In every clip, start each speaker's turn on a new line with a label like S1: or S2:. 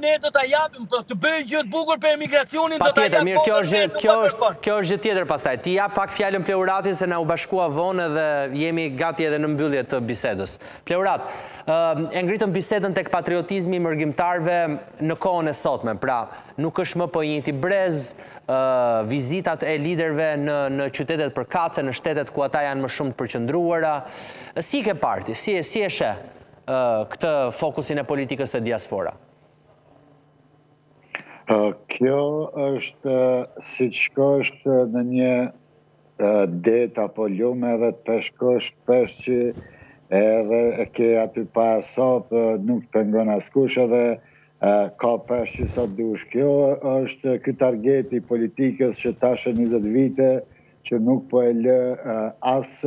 S1: Ne do ta japim, po të bëjë gjë të bukur për emigracionin do ta
S2: japim patjetër mirë nuk po kërkon. Kjo është gjë tjetër pastaj. T'i jap pak fjalën Pleuratit se na u bashkua vonë edhe jemi gati edhe në mbyllje të bisedës. Pleurat, e ngritëm bisedën tek patriotizmi i mërgimtarëve në kohën e sotme. Pra, nuk është më po i njëjti brez, vizitat e liderëve në në qytetet përkatëse, në shtetet ku ata janë më shumë të përqendruara. Si i ke parë ti? Si si e sheh? këtë fokusin e politikës te diaspora?
S3: Kjo është si të shkosh në një det apo lume dhe të peshkosh peshq edhe e ke aty pa asap nuk të pengon askush edhe ka peshq sa dush. Kjo është ky targeti i politikës që tash e 20 vite që nuk po e lë as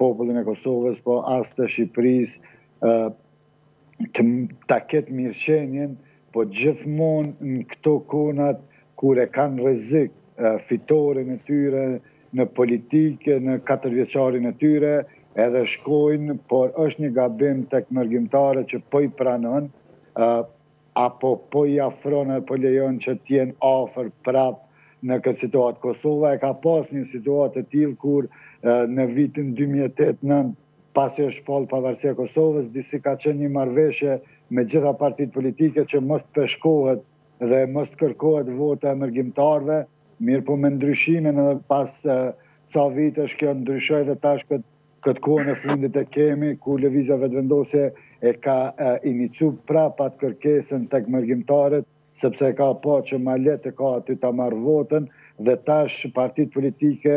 S3: popullin e Kosovës, po as të Shqipërisë, ta ketë mirëqenien, po gjithmonë në këto kohnat, kur e kanë rrezik fitoren e tyre në politikë, në katërvjeçarin e tyre, edhe shkojnë, por është një gabim tek mërgimtarët që po i pranon, apo po i afron edhe po lejon që të jenë afër prap në këtë situatë. Kosova e ka pas një situatë të tillë kur në vitin dy mijë e tetë, nëntë pasi është shpallë pavarësia e Kosovës, disi ka qenë një marrëveshje me gjitha partitë politike që mos të peshkohet dhe mos të kërkohet vota e mërgimtarëve, mirëpo me ndryshimin edhe pas ca vitesh kjo ndryshoi dhe tash këtë Këtë kohën e fundit e kemi kur Lëvizja Vetëvendosje e ka inicu prap atë kërkesën tek mërgimtarët sepse e ka pa që ma lehtë e ka aty ta marrë votën dhe tash partitë politike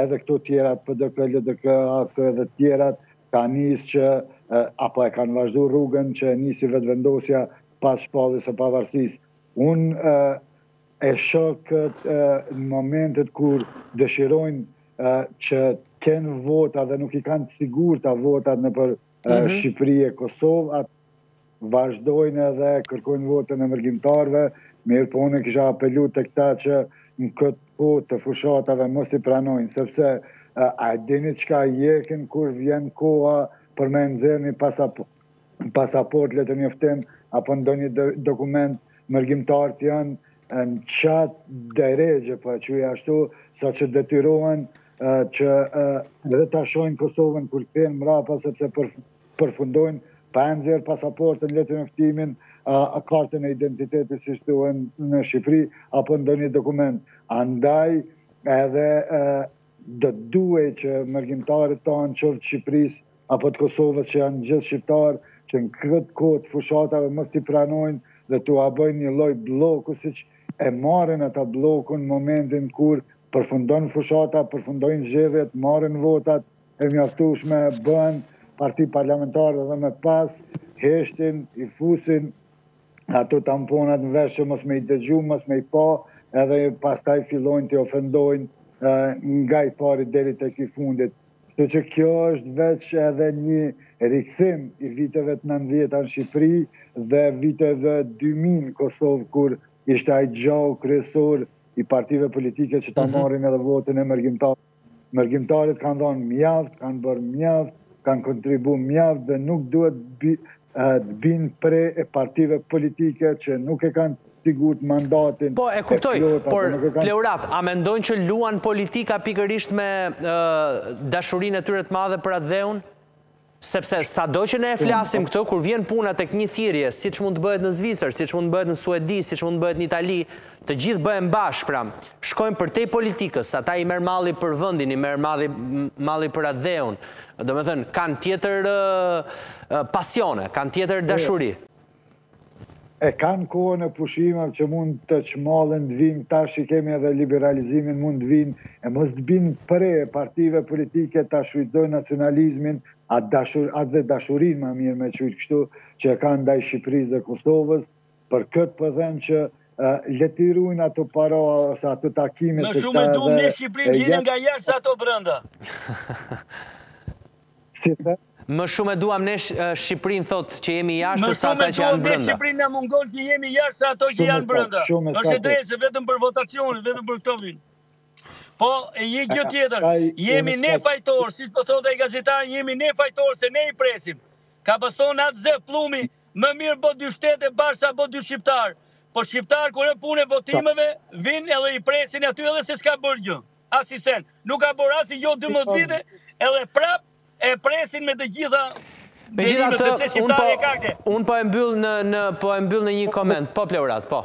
S3: edhe këto tjerat PDK, LDK, AAK dhe të tjerat ka nisë që apo e kanë vazhdu rrugën që e nisi Vetëvendosja pas shpalljes së pavarësisë. Unë E shoh këtë në momentet kur dëshirojnë që të kenë vota dhe nuk i kanë të sigurta votat nëpër Shqipëri e Kosovë, atë vazhdojnë edhe kërkojnë votën e mërgimtarëve, mirëpo unë kisha apelu tek ta që në këtë kohë të fushatave mos t'i pranojnë, sepse a e dini çka hjekin kur vjen koha për me nxjerr një pasaportë? pasaportë, letërnjoftim apo ndonjë dokument mërgimtarët janë në qat derexhe, po e quaj ashtu, saqë detyrohen që edhe ta shajnë Kosovën kur kthehen mbrapa sepse përfundojnë pa e nxjerrë pasaportën, letërnjoftimin, kartën e identitetit siç quhen në Shqipëri apo ndonjë dokument. Andaj edhe Do të duhej që mërgimtarët tanë qoftë të Shqipërisë apo të Kosovës që janë gjithë shqiptarë që në këtë kohë të fushatave mos t'i pranojnë dhe t'ua bëjnë një lloj blloku siç e marrin ata bllokun në momentin kur përfundon fushata, përfundojnë zgjedhjet, marrin votat e mjaftueshme, bëhen parti parlamentare dhe më pas heshtin, i fusin ato tamponat në veshë që mos me i dëgju, mos me i pa, edhe pastaj fillojnë t'i ofendojnë nga i pari deri tek i fundit. Kështu që kjo është veç edhe një rikthim i viteve të nëntëdhjeta në Shqipëri dhe viteve 2000 në Kosovë, kur ishte ai gjahu kryesor i partive politike që ta marrin edhe votën e mërgimtarëve. Mërgimtarët kanë dhënë mjaft, kanë bërë mjaft, kanë kontribu mjaft dhe nuk duhet të binë pre e partive politike që nuk e kanë të sigurtë mandatin
S2: Po e kuptoj, por Pleurat, a mendon që luan politika pikërisht me dashurinë e tyre të madhe për atdheun? Sepse sado që ne e flasim këtë, kur vjen puna tek një thirrje, siç mund të bëhet në Zvicër, siç mund të bëhet në Suedi, siç mund të bëhet në Itali, të gjithë bëhen bashkë, pra, shkojnë përtej politikës, ata i merr malli për vendin, i merr malli për atdheun. Domethënë, kanë tjetër pasione, kanë tjetër dashuri.
S3: E kanë kohën e pushimeve që mund të çmallen të vijnë tash i kemi edhe liberalizimin mund të vijnë e mos të bien pre e partive politike ta shfrytëzojnë nacionalizmin atë dashur atdhedashurinë ma mirë me qujtë kështu që e kanë ndaj Shqipërisë dhe Kosovës për këtë po them që le t'i rujnë ato para ose ato takime
S1: Më shumë e duam ne Shqipërinë që jena nga jashtë se ato brenda
S3: si the
S2: Më shumë e duam ne Shqipërinë thotë që jemi jashtë se sa ata që janë brenda. Më shumë e duam
S1: ne Shqipërinë na mungon që jemi jashtë se ato që janë brenda. Është e drejtë se vetëm për votacionin, vetëm për këto vijnë. Po e një gjë tjetër, jemi ne fajtorë, siç po thotë ai gazetari, jemi ne fajtorë se ne i presim. Ka pas thonë At Zef Pllumi, më mirë bëj dy shtete bashkë sa bëj dy shqiptarë. Po shqiptarët kur është punë e votimeve, vijnë edhe i presin aty edhe se s'ka bërë gjë. Asni sen. Nuk ka bërë asgjë 12 vite, edhe prapë e presin me të gjitha
S2: Megjithatë, unë po, unë po e mbyll në, në, po e mbyll në një koment. Po, Pleurat, po.